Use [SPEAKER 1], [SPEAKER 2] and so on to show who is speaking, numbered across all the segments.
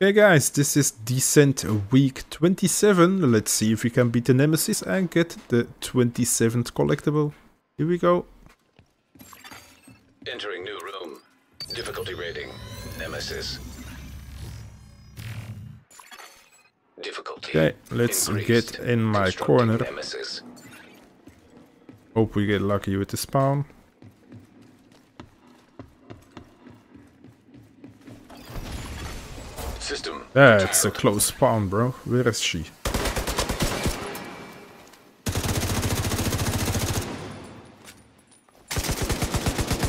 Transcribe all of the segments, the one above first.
[SPEAKER 1] Okay guys, this is Descent week 27. Let's see if we can beat the Nemesis and get the 27th collectible. Here we go.
[SPEAKER 2] Entering new room. Difficulty rating. Nemesis. Difficulty.
[SPEAKER 1] Okay, let's
[SPEAKER 2] increased.
[SPEAKER 1] get in my corner.
[SPEAKER 2] Nemesis.
[SPEAKER 1] Hope we get lucky with the spawn. That's a close spawn, bro. Where is she?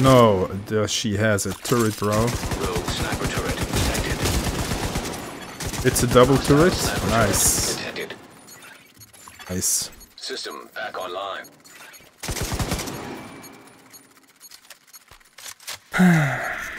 [SPEAKER 1] No, the- she has a turret, bro.
[SPEAKER 2] Turret.
[SPEAKER 1] It's a double turret. Nice. Nice.
[SPEAKER 2] System back online.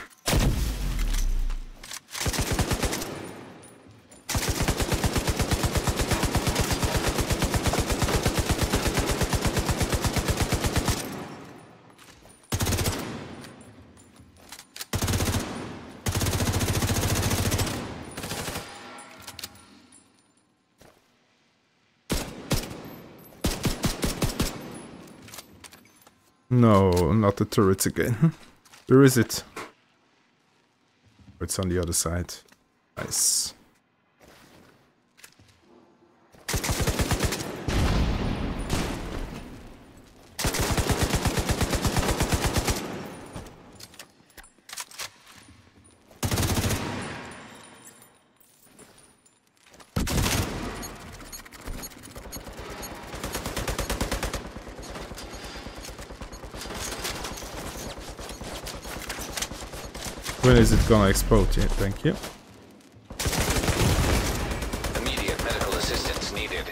[SPEAKER 1] No, not the turrets again. Where is it? Oh, it's on the other side. Nice. When is it gonna explode? Yeah, thank you.
[SPEAKER 2] Immediate medical assistance needed.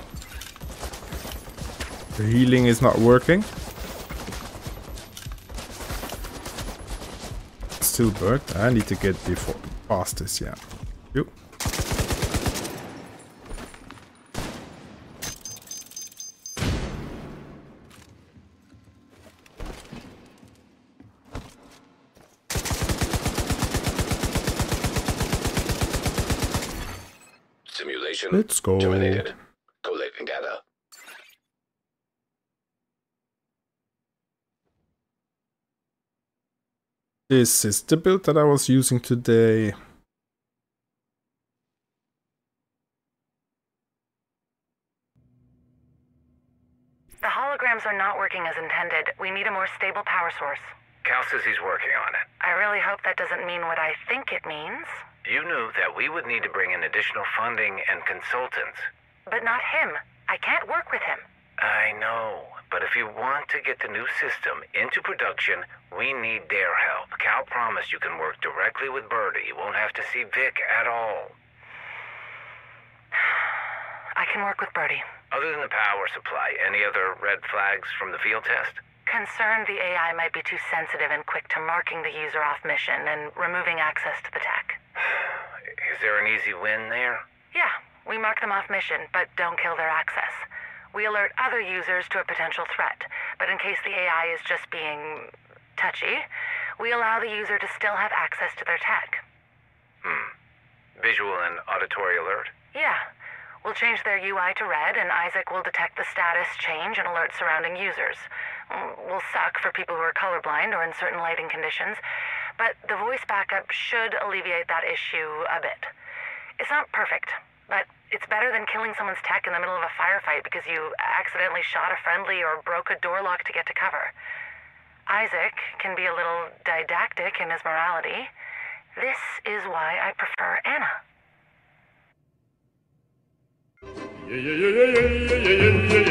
[SPEAKER 1] The healing is not working. Still bugged. I need to get before past this, yeah. You.
[SPEAKER 2] Simulation.
[SPEAKER 1] Let's go.
[SPEAKER 2] Terminated. Collating data.
[SPEAKER 1] This is the build that I was using today.
[SPEAKER 3] The holograms are not working as intended. We need a more stable power source.
[SPEAKER 4] Cal says he's working on it.
[SPEAKER 3] I really hope that doesn't mean what I think it means.
[SPEAKER 4] You knew that we would need to bring in additional funding and consultants.
[SPEAKER 3] But not him. I can't work with him.
[SPEAKER 4] I know, but if you want to get the new system into production, we need their help. Cal promised you can work directly with Birdie. You won't have to see Vic at all.
[SPEAKER 3] I can work with Birdie.
[SPEAKER 4] Other than the power supply, any other red flags from the field test?
[SPEAKER 3] Concerned the AI might be too sensitive and quick to marking the user off mission and removing access to the tech.
[SPEAKER 4] Is there an easy win there?
[SPEAKER 3] Yeah, we mark them off mission, but don't kill their access. We alert other users to a potential threat, but in case the AI is just being touchy, we allow the user to still have access to their tech. Hmm.
[SPEAKER 4] Visual and auditory alert?
[SPEAKER 3] Yeah. We'll change their UI to red, and ISAC will detect the status change and alert surrounding users. Mm, Will suck for people who are colorblind or in certain lighting conditions, but the voice backup should alleviate that issue a bit. It's not perfect, but it's better than killing someone's tech in the middle of a firefight because you accidentally shot a friendly or broke a door lock to get to cover. ISAC can be a little didactic in his morality. This is why I prefer Anna.
[SPEAKER 5] Yeah, yeah, yeah,